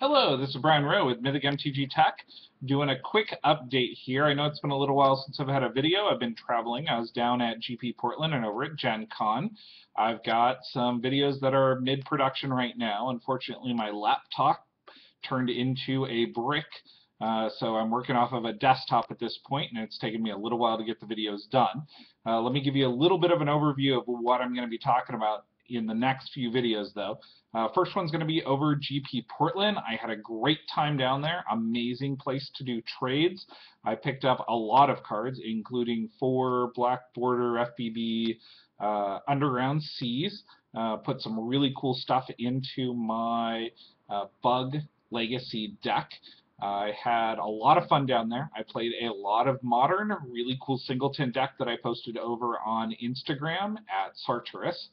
Hello, this is Brian Rowe with Mythic MTG Tech doing a quick update here. I know it's been a little while since I've had a video. I've been traveling. I was down at GP Portland and over at Gen Con. I've got some videos that are mid-production right now. Unfortunately, my laptop turned into a brick, uh, so I'm working off of a desktop at this point, and it's taken me a little while to get the videos done. Uh, let me give you a little bit of an overview of what I'm going to be talking about in the next few videos, though. Uh, first one's going to be over GP Portland. I had a great time down there. Amazing place to do trades. I picked up a lot of cards, including four Black Border FBB uh, Underground Seas. Uh, put some really cool stuff into my uh, Bug Legacy deck. I had a lot of fun down there. I played a lot of modern, really cool singleton deck that I posted over on Instagram at Sarterus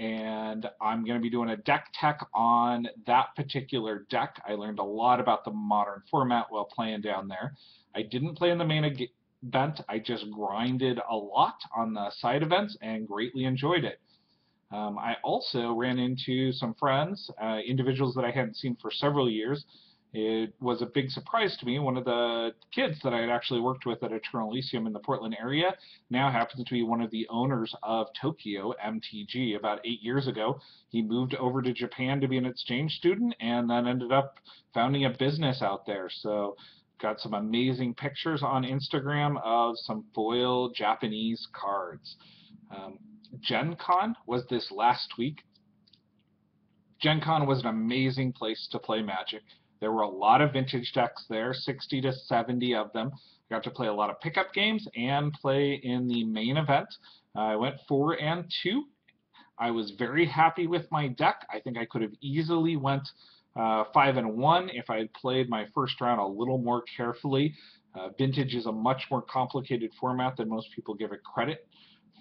and I'm going to be doing a deck tech on that particular deck. I learned a lot about the modern format while playing down there. I didn't play in the main event. I just grinded a lot on the side events and greatly enjoyed it. Um, I also ran into some friends, uh, individuals that I hadn't seen for several years, it was a big surprise to me. One of the kids that I had actually worked with at Eternal Elysium in the Portland area now happens to be one of the owners of Tokyo MTG. About eight years ago, he moved over to Japan to be an exchange student and then ended up founding a business out there. So got some amazing pictures on Instagram of some foil Japanese cards. Um, Gen Con was this last week. Gen Con was an amazing place to play Magic. There were a lot of vintage decks there, 60 to 70 of them. I got to play a lot of pickup games and play in the main event. I went 4 and 2. I was very happy with my deck. I think I could have easily went uh, 5 and 1 if I had played my first round a little more carefully. Uh, vintage is a much more complicated format than most people give it credit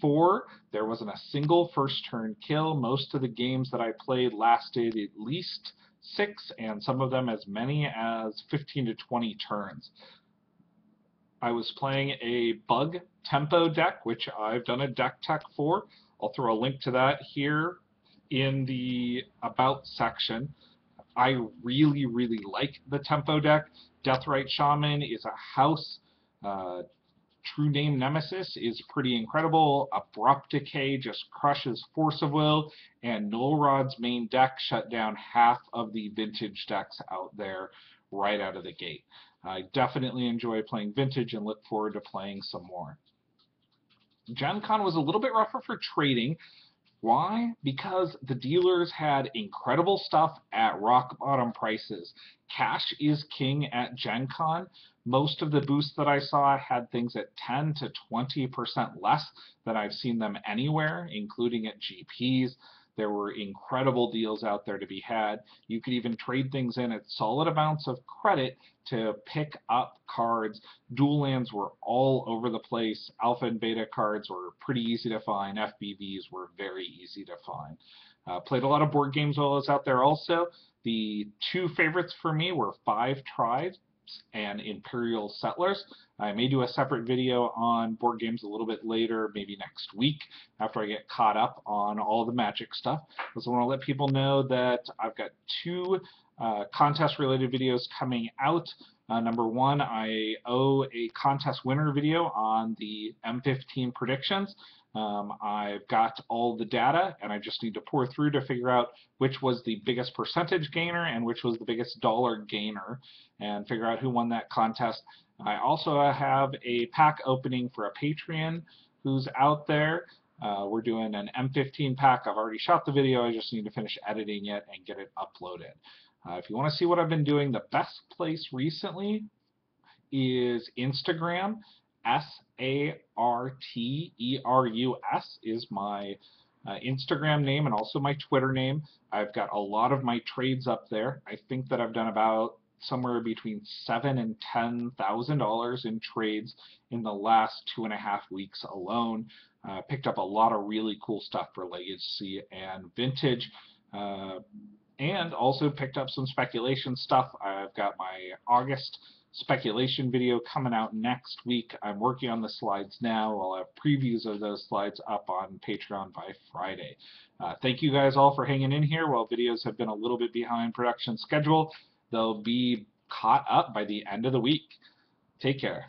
for. There wasn't a single first turn kill. Most of the games that I played lasted at least six, and some of them as many as 15 to 20 turns. I was playing a bug tempo deck, which I've done a deck tech for. I'll throw a link to that here in the About section. I really, really like the tempo deck. Deathrite Shaman is a house. Uh, True Name Nemesis is pretty incredible. Abrupt Decay just crushes Force of Will, and Null Rod's main deck shut down half of the vintage decks out there right out of the gate. I definitely enjoy playing vintage and look forward to playing some more. Gen Con was a little bit rougher for trading. Why? Because the dealers had incredible stuff at rock bottom prices. Cash is king at Gen Con. Most of the boosts that I saw had things at 10 to 20% less than I've seen them anywhere, including at GPs. There were incredible deals out there to be had. You could even trade things in at solid amounts of credit to pick up cards. Dual lands were all over the place. Alpha and beta cards were pretty easy to find. FBBs were very easy to find. Uh, played a lot of board games while I was out there also. The two favorites for me were Five Tribes and Imperial Settlers. I may do a separate video on board games a little bit later, maybe next week, after I get caught up on all the magic stuff. I also want to let people know that I've got two uh, contest-related videos coming out. Uh, number one, I owe a contest winner video on the M15 predictions. Um, I've got all the data and I just need to pour through to figure out which was the biggest percentage gainer and which was the biggest dollar gainer and figure out who won that contest. I also have a pack opening for a Patreon who's out there. Uh, we're doing an M15 pack. I've already shot the video. I just need to finish editing it and get it uploaded. Uh, if you want to see what I've been doing, the best place recently is Instagram. S-A-R-T-E-R-U-S is my uh, Instagram name and also my Twitter name. I've got a lot of my trades up there. I think that I've done about somewhere between seven and ten thousand dollars in trades in the last two and a half weeks alone. Uh, picked up a lot of really cool stuff for legacy and vintage. Uh, and also picked up some speculation stuff. I've got my August speculation video coming out next week. I'm working on the slides now. I'll have previews of those slides up on Patreon by Friday. Uh, thank you guys all for hanging in here while videos have been a little bit behind production schedule. they'll be caught up by the end of the week. Take care.